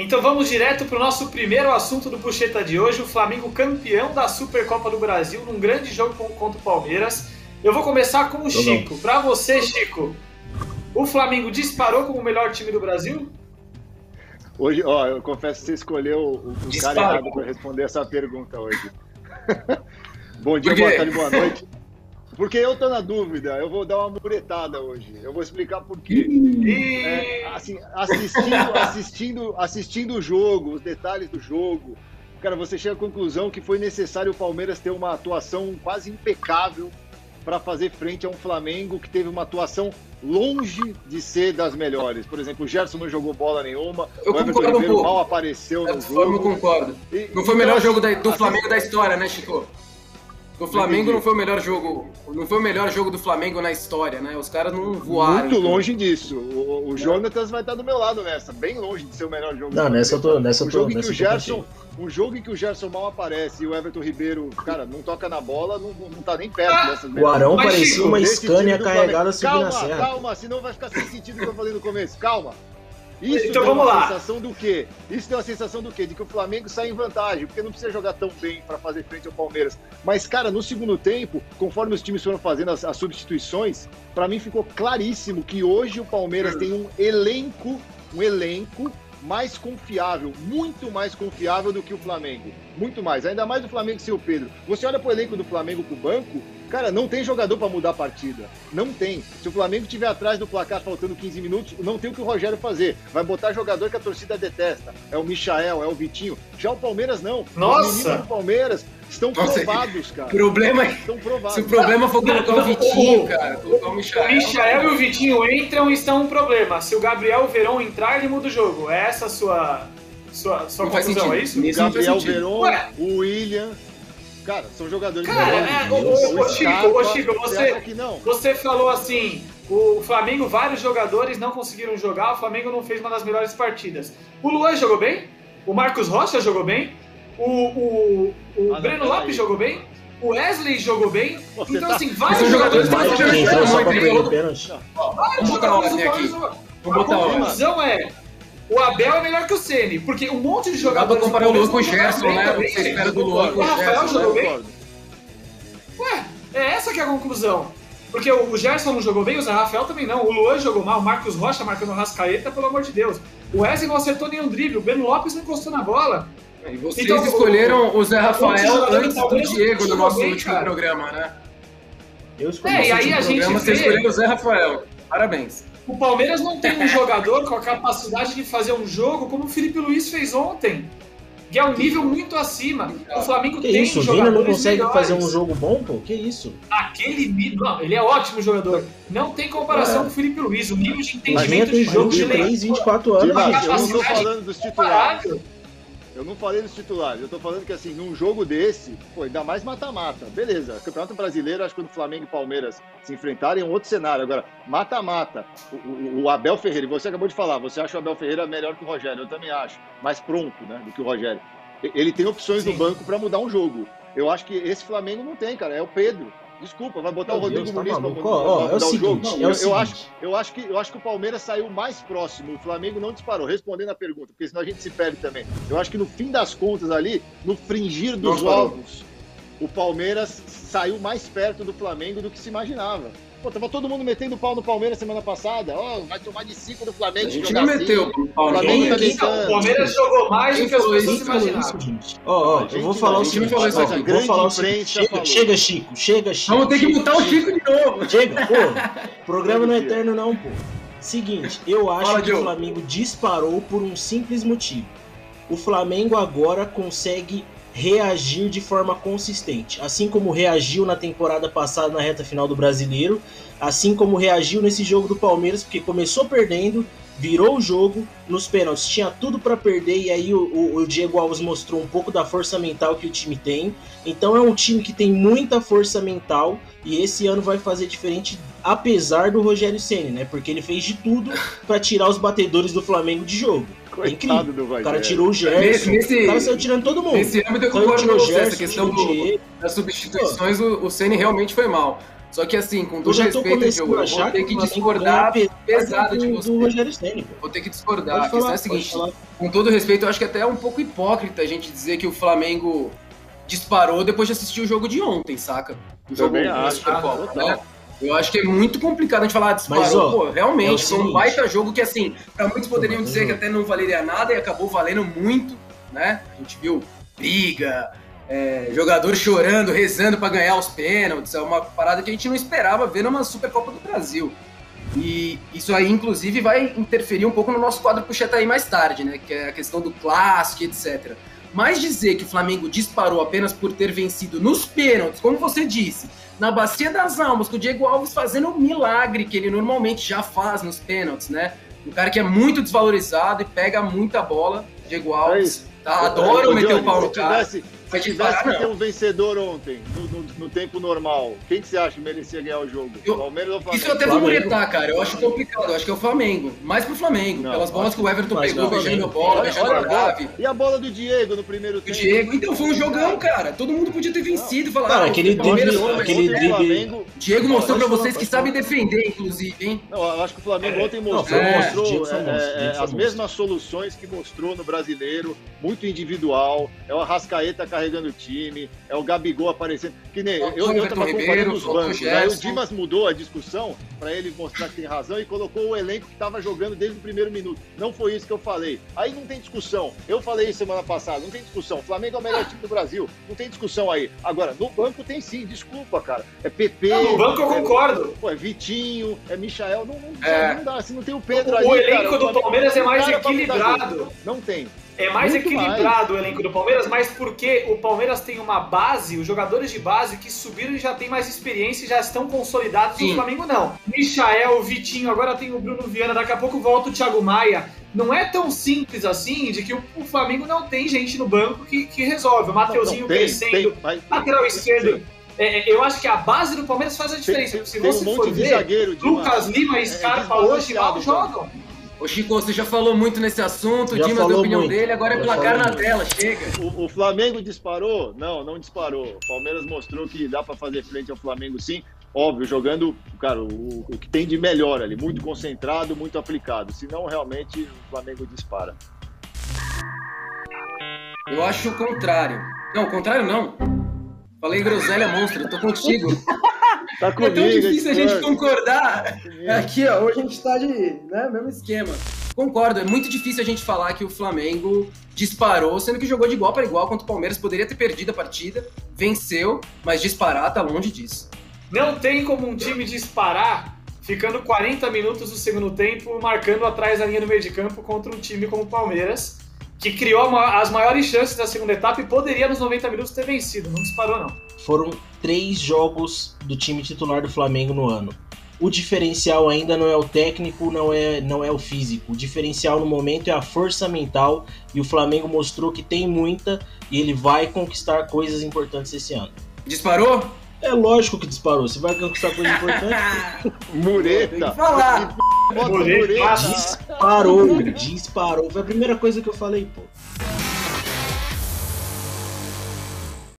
Então vamos direto para o nosso primeiro assunto do Puxeta de hoje, o Flamengo campeão da Supercopa do Brasil, num grande jogo contra o Palmeiras. Eu vou começar com o Chico. Para você, Chico, o Flamengo disparou como o melhor time do Brasil? Hoje, ó, eu confesso que você escolheu o, o cara errado para responder essa pergunta hoje. Bom dia, boa tarde, boa noite. Porque eu tô na dúvida, eu vou dar uma muretada hoje. Eu vou explicar por quê. É, assim, assistindo, assistindo, assistindo o jogo, os detalhes do jogo, cara, você chega à conclusão que foi necessário o Palmeiras ter uma atuação quase impecável para fazer frente a um Flamengo que teve uma atuação longe de ser das melhores. Por exemplo, o Gerson não jogou bola nenhuma, eu o Everton Ribeiro mal apareceu no jogo. Eu concordo. Não foi o melhor então, jogo do Flamengo da história, né, Chico? O Flamengo não foi o melhor jogo, não foi o melhor jogo do Flamengo na história, né? Os caras não voaram. Muito longe disso. O, o Jonatas vai estar do meu lado nessa, bem longe de ser o melhor jogo. Não, nessa eu tô, nessa tô, jogo nessa que o Gerson, um jogo em que o Gerson mal aparece e o Everton Ribeiro, cara, não toca na bola, não, não tá nem perto ah, dessas. O Arão parecia uma Scania carregada subindo a serra. Calma, senão vai ficar sem sentido o que eu falei no começo. Calma. Isso então vamos uma lá. sensação do quê? Isso deu a sensação do quê? De que o Flamengo sai em vantagem, porque não precisa jogar tão bem para fazer frente ao Palmeiras. Mas, cara, no segundo tempo, conforme os times foram fazendo as, as substituições, para mim ficou claríssimo que hoje o Palmeiras tem um elenco, um elenco mais confiável, muito mais confiável do que o Flamengo. Muito mais. Ainda mais o Flamengo sem o Pedro. Você olha pro elenco do Flamengo pro banco, Cara, não tem jogador para mudar a partida. Não tem. Se o Flamengo estiver atrás do placar faltando 15 minutos, não tem o que o Rogério fazer. Vai botar jogador que a torcida detesta. É o Michael, é o Vitinho. Já o Palmeiras não. Nossa! Os do Palmeiras estão Nossa, provados, cara. Problema é... Estão provados. Se o problema for colocar o Vitinho, cara, colocar o Michael. O Michael e o Vitinho entram e estão um problema. Se o Gabriel Verão entrar, ele muda o jogo. É essa a sua, sua, sua conclusão, é isso? O Gabriel Verão, o William. Cara, são jogadores Cara, é, ô, ô, Chico, ô, Chico, você, você falou assim: o Flamengo, vários jogadores não conseguiram jogar, o Flamengo não fez uma das melhores partidas. O Luan jogou bem, o Marcos Rocha jogou bem, o, o, o ah, Breno Lopes jogou bem, o Wesley jogou bem. Você então, tá... assim, vários jogadores não bem. Vários jogadores A conclusão é o Abel é melhor que o Ceni, porque um monte de jogadores. Dá pra comparar o Luan com o Gerson, né? Você espera do Luan com o Rafael jogou bem? Ué, é essa que é a conclusão. Porque o Gerson não jogou bem, o Zé Rafael também não. O Luan jogou mal, o Marcos Rocha marcando o Rascaeta, pelo amor de Deus. O Wesley não acertou nenhum drible, o Beno Lopes não encostou na bola. E vocês então, escolheram o, o Zé Rafael antes do Diego no nosso bem, último cara. programa, né? Eu escolhi é, e aí a gente programa, vê... Você escolheu o Zé Rafael. Parabéns. O Palmeiras não tem um jogador com a capacidade de fazer um jogo como o Felipe Luiz fez ontem. Que é um nível muito acima. O Flamengo que tem isso? O Vina não consegue melhores. fazer um jogo bom, pô? Que isso? Aquele nível. Não, ele é ótimo jogador. Não tem comparação é. com o Felipe Luiz. O nível de entendimento de jogo de 3, 24 anos. Gente, eu não tô falando dos titulares. Eu não falei dos titulares, eu tô falando que assim, num jogo desse, pô, ainda mais mata-mata. Beleza, Campeonato Brasileiro, acho que quando o Flamengo e Palmeiras se enfrentarem é um outro cenário. Agora, mata-mata. O, o, o, Abel Ferreira, você acabou de falar, você acha o Abel Ferreira melhor que o Rogério? Eu também acho. Mais pronto, né, do que o Rogério. Ele tem opções Sim. no banco para mudar um jogo. Eu acho que esse Flamengo não tem, cara. É o Pedro. Desculpa, vai botar Meu o Rodrigo Deus, Muniz tá pra, pra, é o, seguinte, jogo. Não, é o eu, eu, acho, eu, acho que, eu acho que o Palmeiras saiu mais próximo. O Flamengo não disparou, respondendo a pergunta, porque senão a gente se perde também. Eu acho que no fim das contas ali, no fringir dos ovos, o Palmeiras saiu mais perto do Flamengo do que se imaginava. Pô, tava todo mundo metendo pau no Palmeiras semana passada. Ó, oh, vai tomar de 5 do Flamengo. A gente não meteu assim. pau no Palmeiras. Tá o Palmeiras jogou mais do que as pessoas imaginavam. Ó, ó, eu vou falar o seguinte. Vou falar o seguinte. Chega, chega, Chico. Chega, Chico. Vamos ter que botar o Chico de novo. Chega, pô. O programa não é eterno, não, pô. Seguinte, eu acho Fala, que o Flamengo disparou por um simples motivo. O Flamengo agora consegue reagir de forma consistente, assim como reagiu na temporada passada na reta final do Brasileiro, assim como reagiu nesse jogo do Palmeiras, porque começou perdendo, virou o jogo nos pênaltis, tinha tudo para perder e aí o, o, o, Diego Alves mostrou um pouco da força mental que o time tem. Então é um time que tem muita força mental e esse ano vai fazer diferente apesar do Rogério Ceni, né? Porque ele fez de tudo para tirar os batedores do Flamengo de jogo. Coitado é incrível. O cara tirou o Gerson. Nesse, o cara saiu tirando todo mundo. Nesse âmbito eu concordo com você. Essa questão do, das substituições, o, o Ceni realmente foi mal. Só que assim, com todo respeito, Diogo, eu vou ter que discordar pesado de você. Vou ter que discordar. a questão é a seguinte, com todo respeito, eu acho que até é um pouco hipócrita a gente dizer que o Flamengo disparou depois de assistir o jogo de ontem, saca? O jogo da Supercopa, né? Eu acho que é muito complicado a gente falar disparou. Mas, ó, Pô, realmente, é foi um baita jogo que, assim, pra muitos poderiam dizer que até não valeria nada e acabou valendo muito, né? A gente viu briga, é, jogador chorando, rezando para ganhar os pênaltis. É uma parada que a gente não esperava ver numa Supercopa do Brasil. E isso aí, inclusive, vai interferir um pouco no nosso quadro puxeta aí mais tarde, né? Que é a questão do clássico, etc. Mas dizer que o Flamengo disparou apenas por ter vencido nos pênaltis, como você disse, na Bacia das Almas, com o Diego Alves fazendo o um milagre que ele normalmente já faz nos pênaltis, né? Um cara que é muito desvalorizado e pega muita bola, Diego Alves. É tá, adoro meter o pau no cara. Tivesse se tivesse que ter um vencedor ontem, no, no, no, tempo normal, quem que você acha que merecia ganhar o jogo? Eu, Palmeiras ou Flamengo? Isso eu até vou muretar, cara. Eu acho complicado. Eu acho que é o Flamengo. Mais pro Flamengo. Não, pelas bolas que o Everton pegou, beijando a bola, beijando a grave. E a bola do Diego no primeiro tempo? O Diego. Então foi um jogão, cara. Todo mundo podia ter vencido. Falar, cara, aquele drible... Aquele drible... Diego mostrou pra vocês que sabe defender, inclusive, hein? Não, eu acho que o Flamengo ontem mostrou, mostrou é, é, as mesmas soluções que mostrou no Brasileiro. Muito individual. É o Arrascaeta carregando o time, é o Gabigol aparecendo. Que nem eu, eu, eu tava comparando os bancos. Aí o Dimas mudou a discussão para ele mostrar que tem razão e colocou o elenco que estava jogando desde o primeiro minuto. Não foi isso que eu falei. Aí não tem discussão. Eu falei isso semana passada, não tem discussão. O Flamengo é o melhor time do Brasil. Não tem discussão aí. Agora, no banco tem sim, desculpa, cara. É PP. Não, no banco eu é, concordo. Pô, é Vitinho, é Michael. Não, não, é. não dá. Se não tem o Pedro o, ali. O elenco cara, do Palmeiras é mais equilibrado. Não tem. É mais Muito equilibrado mais. o elenco do Palmeiras, mas porque o Palmeiras tem uma base, os jogadores de base que subiram e já têm mais experiência e já estão consolidados. Sim. O Flamengo não. Michael, Vitinho, agora tem o Bruno Viana, daqui a pouco volta o Thiago Maia. Não é tão simples assim de que o, o Flamengo não tem gente no banco que, que resolve. O Mateuzinho crescendo, tem, mas, lateral esquerdo. É, é, eu acho que a base do Palmeiras faz a diferença. Tem, Se você um for ver, Lucas Lima e Scarpa é, hoje mal jogam. Ô Chico, você já falou muito nesse assunto, já o Dimas deu a opinião muito. dele, agora é placar na tela, chega. O, o, Flamengo disparou? Não, não disparou. O Palmeiras mostrou que dá para fazer frente ao Flamengo sim. Óbvio, jogando, cara, o, o que tem de melhor ali, muito concentrado, muito aplicado. Senão, realmente, o Flamengo dispara. Eu acho o contrário. Não, o contrário não. Falei groselha monstro, tô contigo. Tá comigo, é tão difícil a gente concordar. Aqui, ó, hoje a gente tá de né, mesmo esquema. Concordo, é muito difícil a gente falar que o Flamengo disparou, sendo que jogou de igual para igual contra o Palmeiras, poderia ter perdido a partida, venceu, mas disparar tá longe disso. Não tem como um time disparar ficando 40 minutos do segundo tempo marcando atrás da linha do meio de campo contra um time como o Palmeiras, que criou as maiores chances da segunda etapa e poderia nos 90 minutos ter vencido. Não disparou, não. Foram três jogos do time titular do Flamengo no ano. O diferencial ainda não é o técnico, não é, não é o físico. O diferencial no momento é a força mental e o Flamengo mostrou que tem muita e ele vai conquistar coisas importantes esse ano. Disparou? É lógico que disparou. Você vai conquistar coisa importante. Mureta. Tem que falar. Disparou, disparou. Foi a primeira coisa que eu falei, pô.